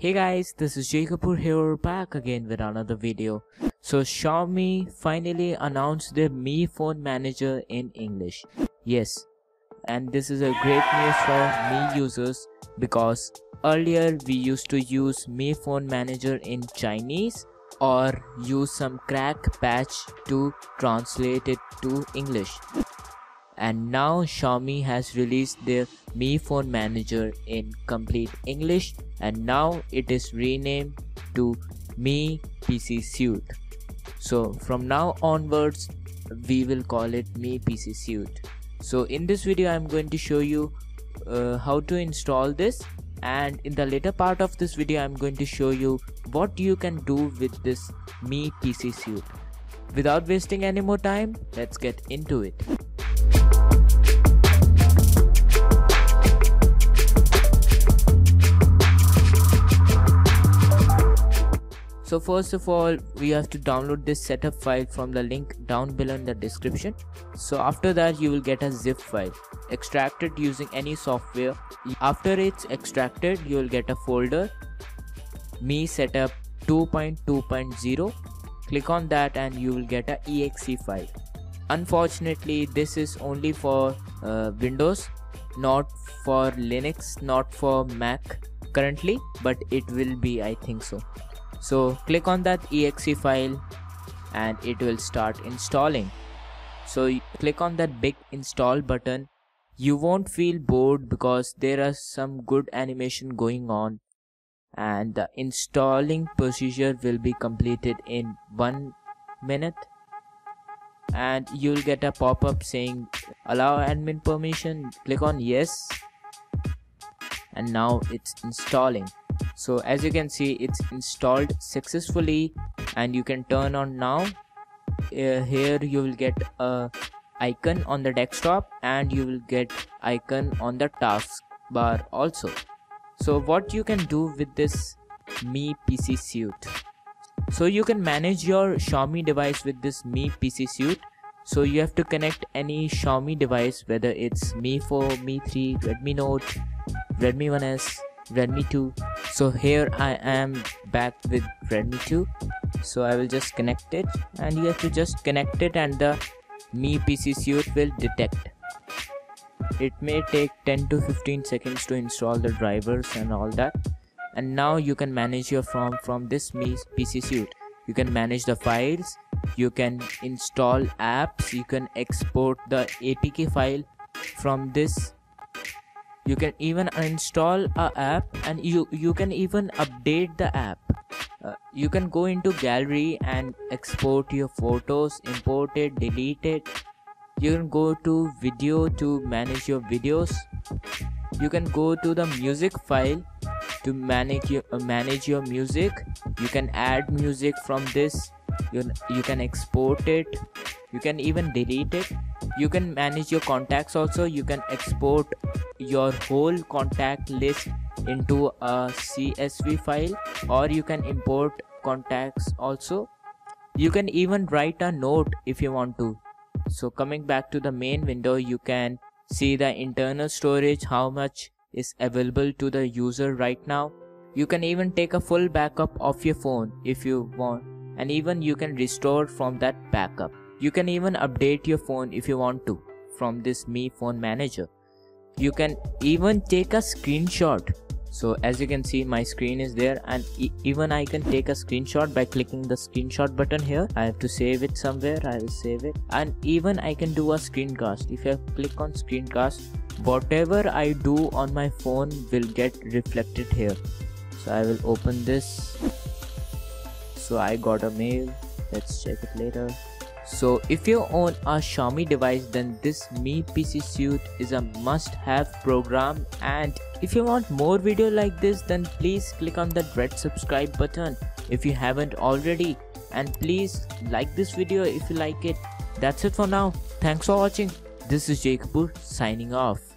Hey guys, this is Jay Kapoor here back again with another video. So Xiaomi finally announced their Mi Phone Manager in English. Yes, and this is a great news for Mi users because earlier we used to use Mi Phone Manager in Chinese or use some crack patch to translate it to English and now Xiaomi has released their Mi Phone Manager in complete English and now it is renamed to Mi PC Suite. So from now onwards we will call it Mi PC Suite. So in this video I'm going to show you uh, how to install this and in the later part of this video I'm going to show you what you can do with this Mi PC Suite. Without wasting any more time, let's get into it. So first of all, we have to download this setup file from the link down below in the description. So after that, you will get a zip file. Extract it using any software. After it's extracted, you will get a folder. Mi setup 2.2.0. Click on that and you will get a exe file. Unfortunately, this is only for uh, Windows, not for Linux, not for Mac currently, but it will be, I think so so click on that exe file and it will start installing. So click on that big install button. You won't feel bored because there are some good animation going on and the installing procedure will be completed in one minute. And you'll get a pop-up saying allow admin permission. Click on yes. And now it's installing so as you can see it's installed successfully and you can turn on now. Uh, here you will get a icon on the desktop and you will get icon on the task bar also. So what you can do with this Mi PC suite? So you can manage your Xiaomi device with this Mi PC suite. So you have to connect any Xiaomi device whether it's Mi 4, Mi 3, Redmi Note, Redmi 1S redmi 2 so here i am back with redmi 2 so i will just connect it. And you have to just connect it and the mi pc suite will detect. It may take 10 to 15 seconds to install the drivers and all that. And now you can manage your from from this mi pc suite. You can manage the files. You can install apps. You can export the apk file from this you can even install a app and you you can even update the app. Uh, you can go into gallery and export your photos import it delete it. You can go to video to manage your videos. You can go to the music file to manage your uh, manage your music. You can add music from this. You, you can export it. You can even delete it you can manage your contacts also. You can export your whole contact list into a csv file or you can import contacts also. You can even write a note if you want to. So coming back to the main window you can see the internal storage how much is available to the user right now. You can even take a full backup of your phone if you want and even you can restore from that backup you can even update your phone if you want to from this Mi Phone Manager. You can even take a screenshot. So as you can see my screen is there and e even I can take a screenshot by clicking the screenshot button here. I have to save it somewhere. I will save it and even I can do a screencast. If I click on screencast whatever I do on my phone will get reflected here. So I will open this. So I got a mail. Let's check it later. So if you own a Xiaomi device then this Mi PC Suite is a must have program and if you want more video like this then please click on that red subscribe button if you haven't already and please like this video if you like it. That's it for now. Thanks for watching. This is Jay Kapoor signing off.